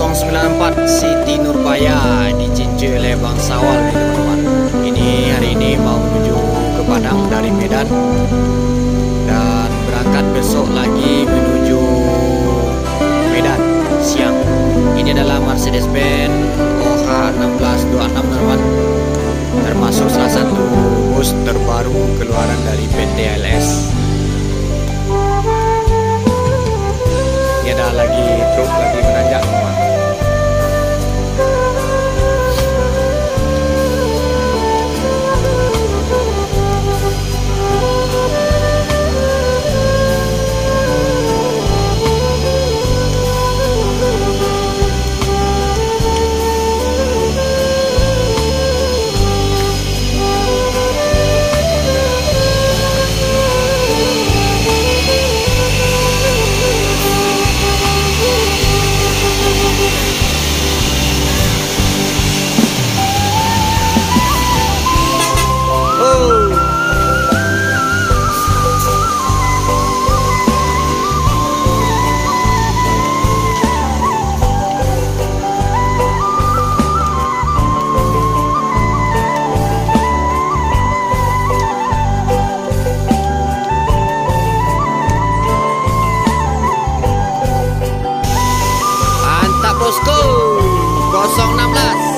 094 Siti Nurbaya dicincu oleh Bang Sawal nih teman-teman. Ini hari ini mau menuju ke Padang dari Medan dan berangkat besok lagi menuju Medan siang. Ini adalah Mercedes-Benz OH1626 teman-teman. Termasuk salah satu bus terbaru keluaran dari PT LS. Ini ada lagi truk lagi menanjak song 15